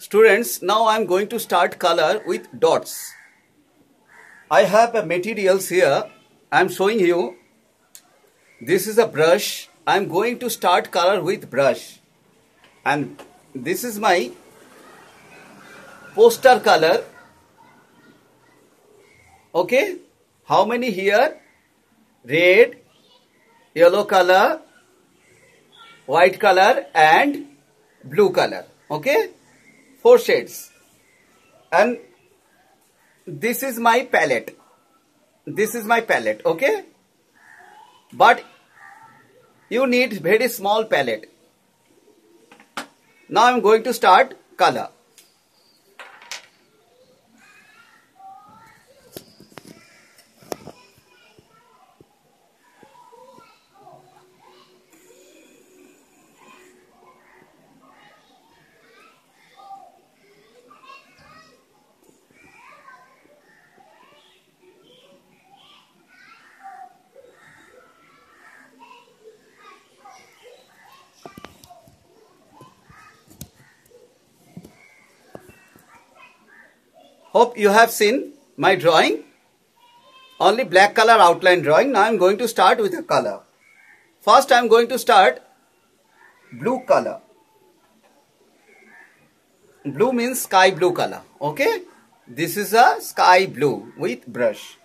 Students, now I am going to start color with dots. I have a materials here. I am showing you. This is a brush. I am going to start color with brush. And this is my poster color. Okay. How many here? Red, yellow color, white color and blue color. Okay four shades. And this is my palette. This is my palette okay? But you need very small palette. Now i'm going to start color Hope you have seen my drawing. Only black color outline drawing. Now I am going to start with a color. First I am going to start blue color. Blue means sky blue color. Okay. This is a sky blue with brush.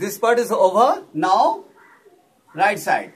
This part is over. Now, right side.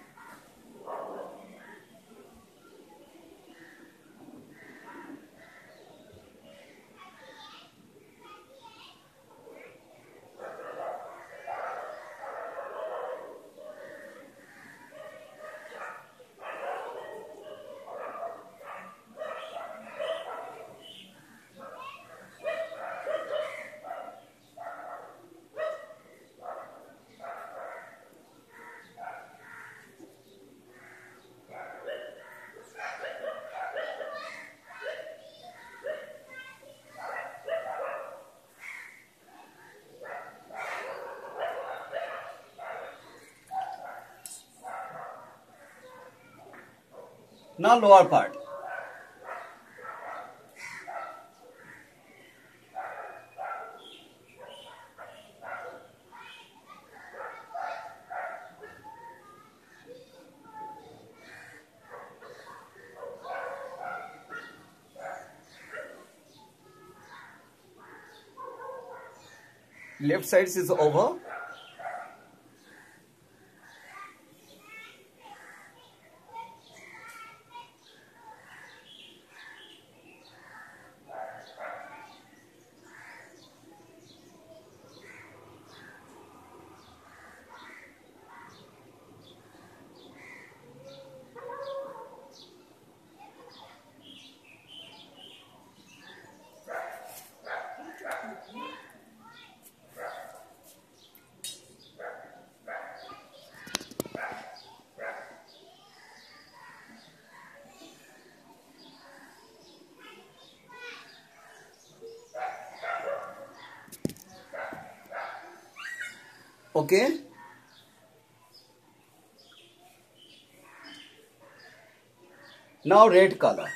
Now lower part. Left side is over. Okay. Now red color.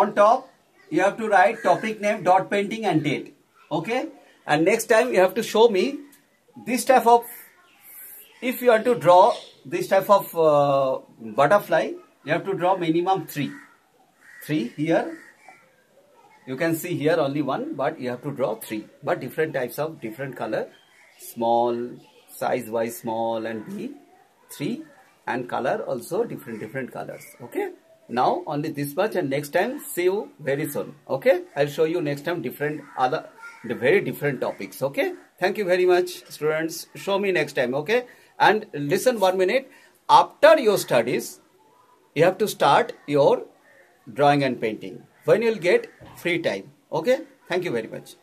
On top you have to write topic name dot painting and date. Okay? And next time you have to show me this type of if you are to draw this type of uh, butterfly you have to draw minimum three. Three here. You can see here only one but you have to draw three. But different types of different color. Small size wise small and b three and color also different different colors. Okay now only this much and next time see you very soon. Okay? I'll show you next time different other the very different topics. Okay? Thank you very much students. Show me next time. Okay? And listen one minute. After your studies you have to start your drawing and painting. When you'll get free time. Okay? Thank you very much